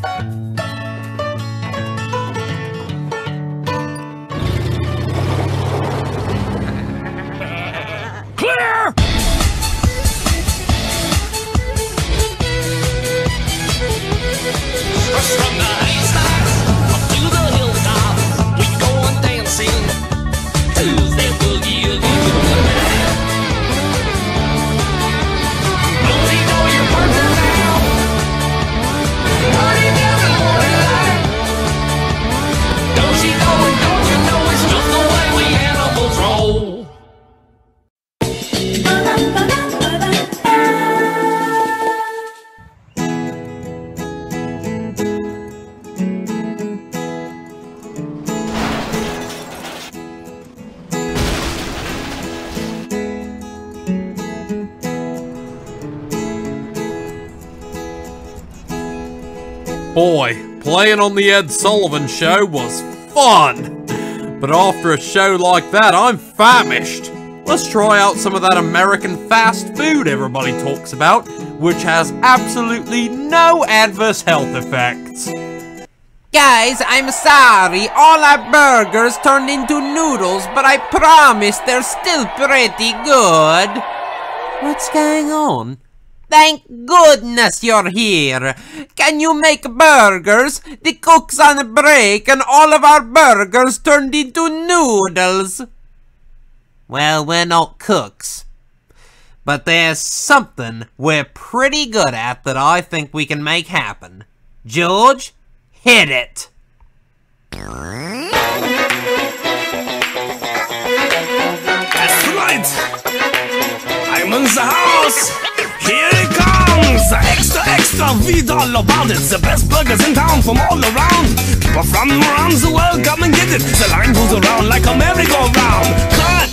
Clear! Boy, playing on the Ed Sullivan Show was fun! But after a show like that, I'm famished! Let's try out some of that American fast food everybody talks about, which has absolutely no adverse health effects. Guys, I'm sorry. All our burgers turned into noodles, but I promise they're still pretty good. What's going on? Thank goodness you're here. Can you make burgers? The cook's on a break and all of our burgers turned into noodles. Well, we're not cooks. But there's something we're pretty good at that I think we can make happen. George, hit it. That's right! I'm in the house! It! Extra, extra, read all about it. The best burgers in town from all around. People from around the world come and get it. The line goes around like a merry-go-round. Cut!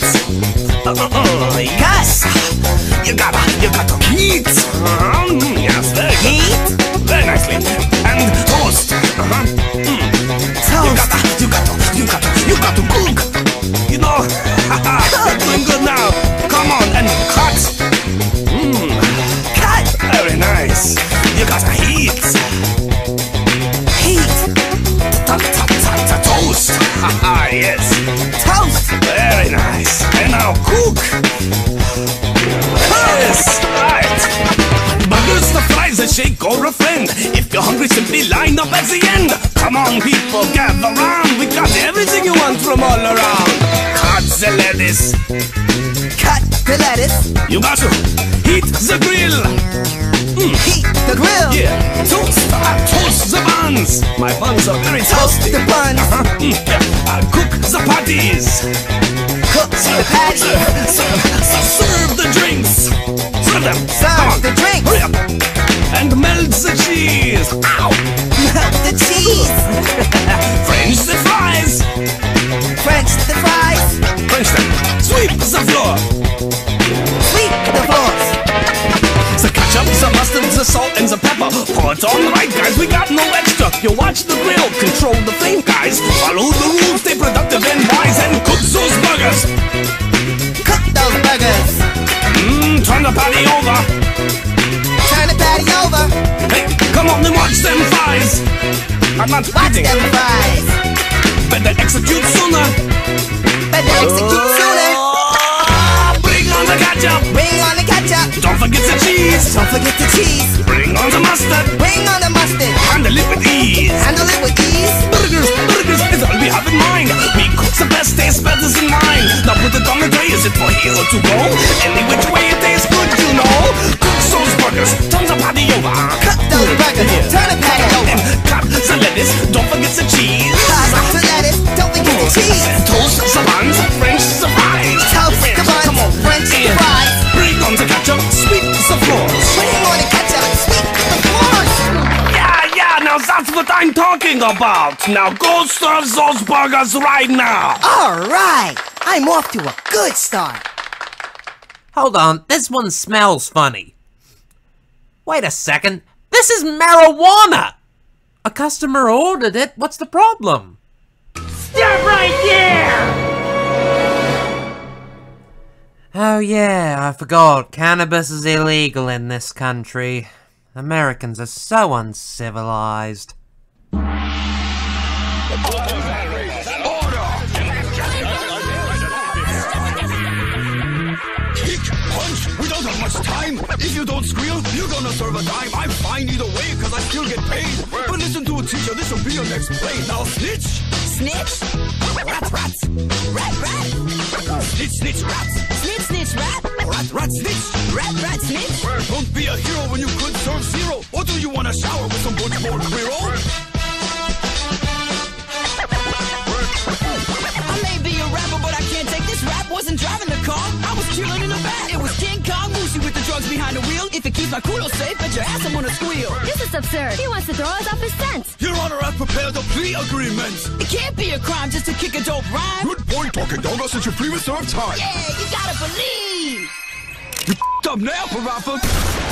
Uh, uh, uh, yes! You gotta, you gotta heat! Uh-huh. mm, Hungry, simply line up at the end. Come on, people, gather round. We got everything you want from all around. Cut the lettuce. Cut the lettuce. You got to heat the grill. Heat the grill. Yeah. Toast. Uh, toast the buns. My buns are very toasty. the buns. Uh-huh. Mm, yeah. Uh, cook the patties. Cook the patties. Serve the drinks. Serve them. Serve cheese. Ow. The cheese. French the fries. French the fries. French them. Sweep the floor. Sweep the floors. The ketchup, the mustard, the salt, and the pepper. Pour it on right, guys. We got no extra. You watch the grill, control the flame, guys. Follow the rules, stay productive and wise, and cook those burgers. Cook those burgers. Mmm, turn the patty over. Watch them fries. Better execute sooner. Better execute sooner. Oh, bring on the ketchup. Bring on the ketchup. Don't forget the cheese. Don't forget the cheese. Bring on the mustard. Bring on the mustard. Handle it with ease. Handle it with ease. Burgers, burgers is all we have in mind. We cook the best, taste better than mine. Now put it on the tray. Is it for here or to go? Any which way it tastes good, you know. Cook those burgers. Turn the patty over. Cut those burgers. Turn the patty over. And cut the lettuce. Don't forget the cheese. Cut the lettuce. Don't forget the cheese. Toast the buns. French the fries. Toast the buns. Come on, French the fries. Bring on the ketchup. Sweep the floors. Bring on the ketchup. Sweep the floors. Yeah, yeah. Now that's what I'm talking about. Now go serve those burgers right now. All right. I'm off to a good start. Hold on, this one smells funny. Wait a second, this is marijuana! A customer ordered it, what's the problem? Stop right there! Oh yeah, I forgot, cannabis is illegal in this country. Americans are so uncivilized. Punch, we don't have much time. If you don't squeal, you're gonna serve a dime. I'm fine either way, cause I still get paid. But listen to a teacher, this will be your next play. Now snitch, Snitch? Rat, rat. Rat, rat. snitch, snitch, rat. Snitch, snitch, rat. Rat, rat, snitch. Rat, rat, snitch. Don't be a hero when you could serve zero. Or do you wanna shower with some Butchmore Queero? I may be a rapper, but I can't take this rap. Wasn't driving the behind the wheel. If it keeps my kudos safe, bet your ass I'm gonna squeal. This is absurd. He wants to throw us off his scent. Your Honor, I've prepared a plea agreement. It can't be a crime just to kick a dope rhyme. Good point, talking dog. Since you free reserve time. Yeah, you gotta believe. Up now, Parappa.